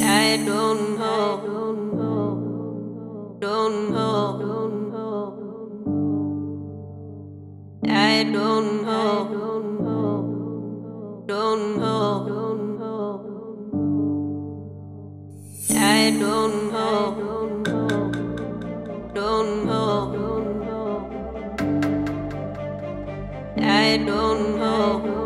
I don't know. Don't know. I don't know. Don't know. I don't know. Don't know. I don't know.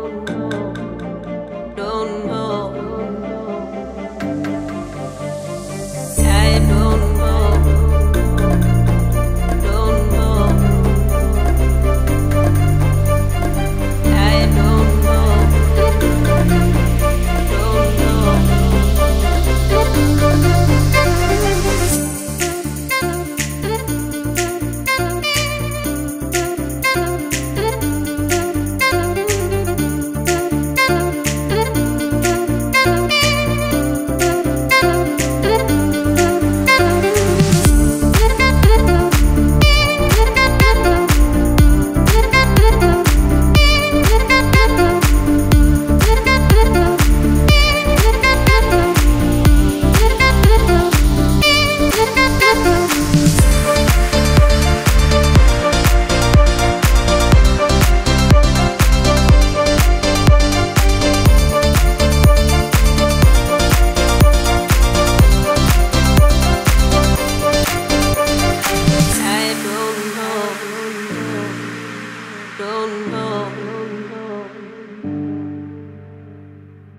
I don't know.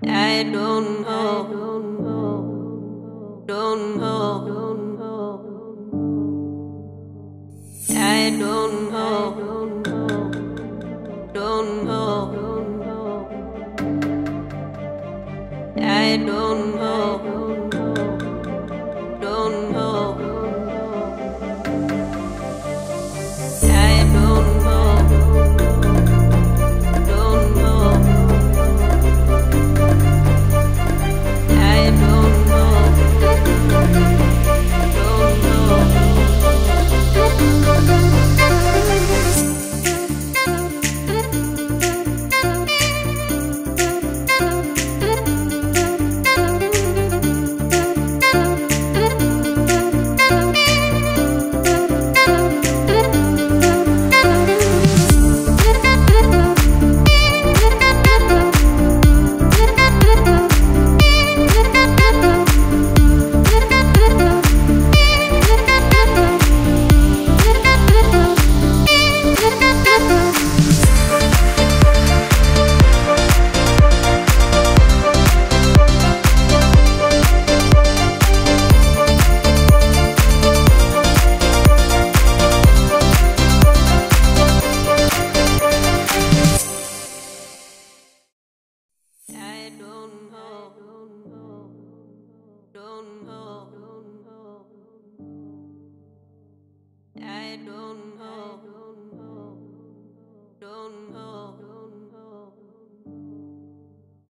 I don't know. Don't know. I don't know. Don't know. I don't know.